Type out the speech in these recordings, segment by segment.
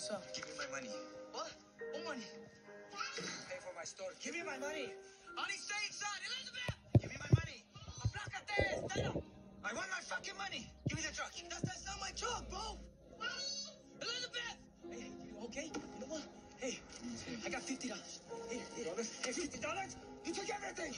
Give me my money. What? What money? Pay for my store. Give me my money. Honey, stay inside. Elizabeth! Give me my money. Aplácate! Stand up! I want my fucking money. Give me the truck. That's, that's not my truck, bro! Elizabeth! Hey, you okay? You know what? Hey, I got $50. Here, here. Hey, fifty dollars? You took everything.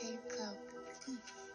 good coke.